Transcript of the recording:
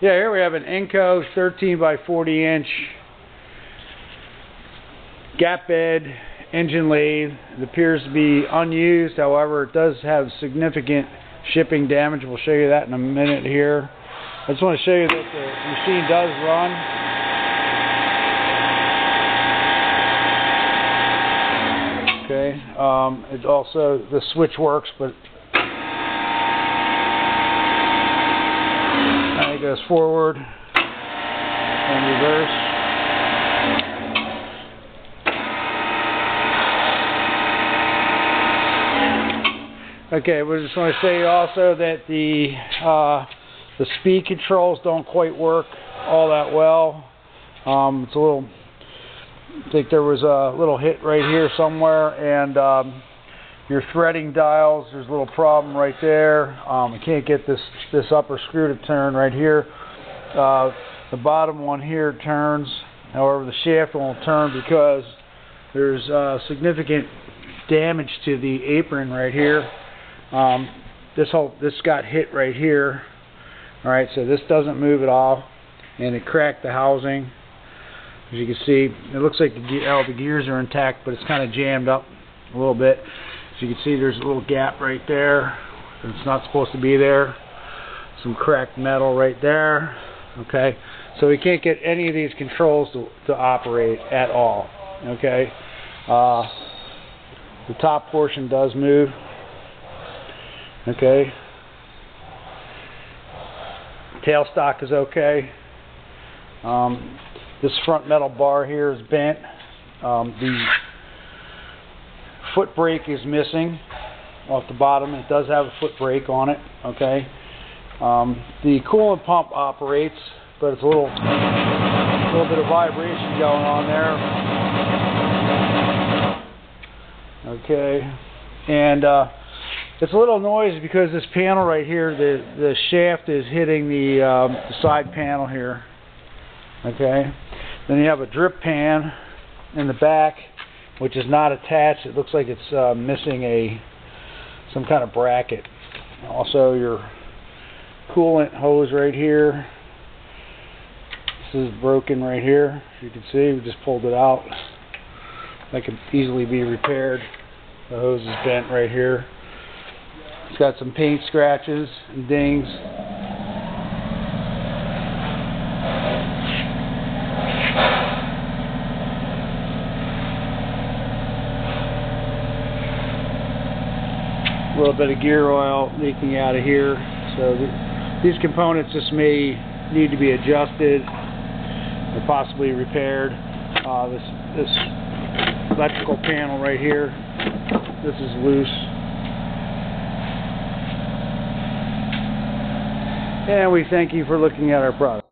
Yeah, here we have an Enco 13 by 40 inch gap bed engine lathe. It appears to be unused, however, it does have significant shipping damage. We'll show you that in a minute here. I just want to show you that the machine does run. Okay, um, it also, the switch works, but it goes forward and reverse. Okay, we just want to say also that the uh, the speed controls don't quite work all that well. Um, it's a little. I think there was a little hit right here somewhere, and um, your threading dials. There's a little problem right there. Um, I can't get this this upper screw to turn right here. Uh, the bottom one here turns. However, the shaft won't turn because there's uh, significant damage to the apron right here. Um, this whole this got hit right here. All right, so this doesn't move at all, and it cracked the housing. As you can see, it looks like the, all the gears are intact, but it's kind of jammed up a little bit. You can see, there's a little gap right there. It's not supposed to be there. Some cracked metal right there. Okay, so we can't get any of these controls to, to operate at all. Okay, uh, the top portion does move. Okay. Tailstock is okay. Um, this front metal bar here is bent. Um, the foot brake is missing off the bottom. It does have a foot brake on it. Okay. Um, the coolant pump operates, but it's a little, a little bit of vibration going on there. Okay. And uh, it's a little noisy because this panel right here, the the shaft is hitting the, um, the side panel here. Okay. Then you have a drip pan in the back, which is not attached. It looks like it's uh, missing a some kind of bracket. Also, your coolant hose right here. This is broken right here. As you can see, we just pulled it out. That can easily be repaired. The hose is bent right here. It's got some paint scratches and dings. A little bit of gear oil leaking out of here. So th these components just may need to be adjusted or possibly repaired. Uh, this this electrical panel right here, this is loose. And we thank you for looking at our product.